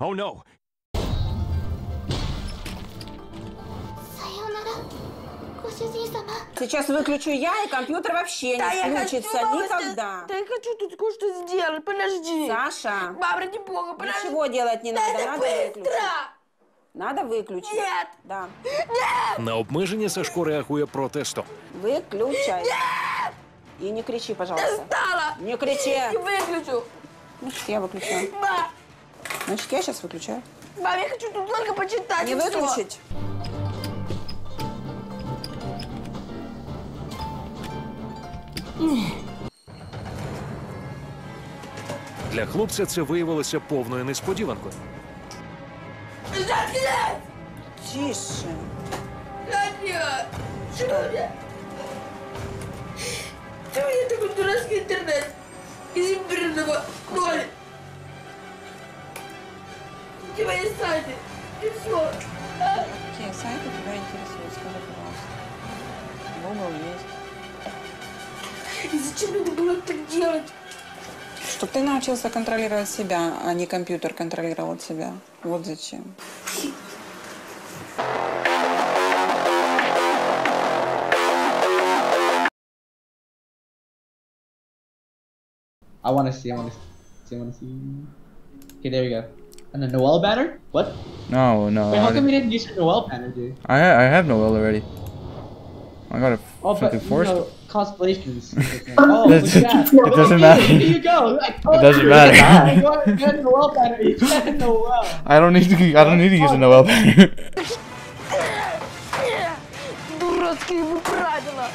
Oh no! Сейчас выключу я, и компьютер вообще да, не включится хочу, мама, никогда. Да, да я хочу тут кое-что сделать, подожди. Саша. Бабра, не бога, подожди. Ничего делать не надо. надо, надо быстро. выключить. Надо виключити. Нет! Да. Нет! На обмеження Сашко реагує протестом. Виключай. Нет! И не кричи, пожалуйста. Достала! Не кричи. Не выключу. Значит, я выключаю. Ба! Значит, я сейчас выключаю. мам, я хочу тут только почитать. Не выключить. Для хлопця це виявилося повною несподіванкою. Заткнись! Тише. Надя! Чуня! Ты мне такой дурацкий интернет из имбирного Где мои сайты? И все. Какие сайты тебя интересуют? Скажи, пожалуйста. Google есть. И зачем надо было так делать? Чтобы ты научился контролировать себя, а не компьютер контролировал тебя. Вот зачем. I want to see. I want to see. I want to see. Okay, there we go. And the Noel banner? What? No, no. Wait, I, how come you didn't use your Noel banner, dude? I, ha- I have Noel already. I got it Oh, but fucking you forced. know, constellations. oh, look It at that. doesn't matter. Here you go. I told It doesn't you. matter. You got- you got Noel banner. You got Noel. I don't need to. I don't need to use a Noel banner. Дурацкие вы правила.